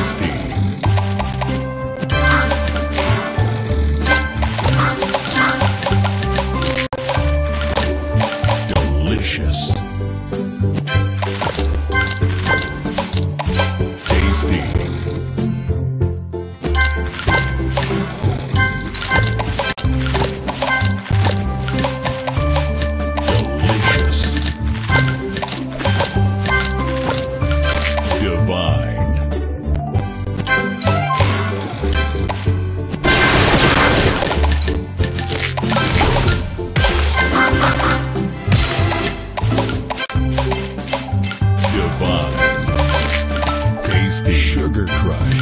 tasty. Delicious. Tasty Sugar Crush.